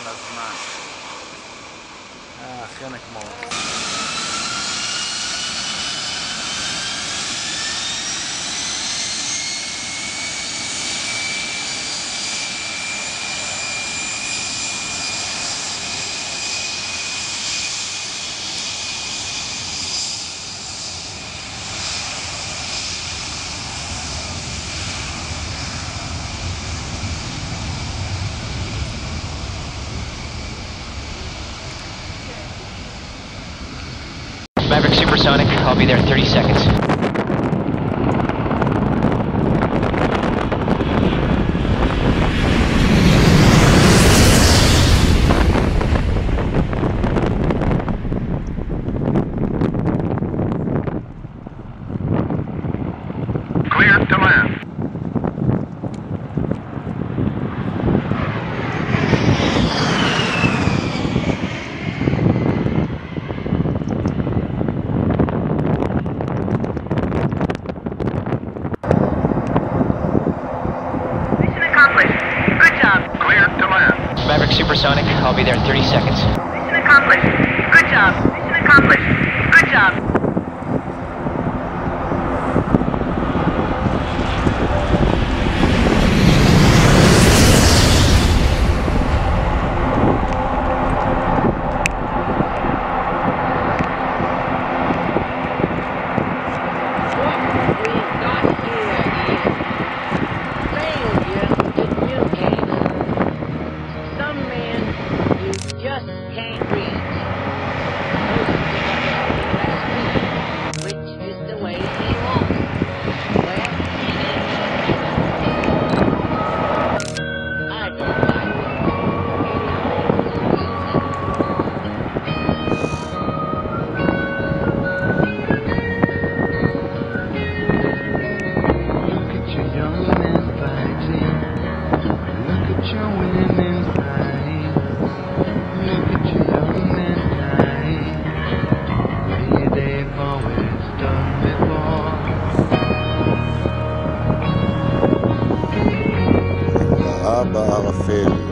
על הזמן. אה, חנק מאוד. Maverick Supersonic. I'll be there in 30 seconds. Clear to land. supersonic. I'll be there in 30 seconds. Mission accomplished. Good job. Mission accomplished. Good job. barra feliz.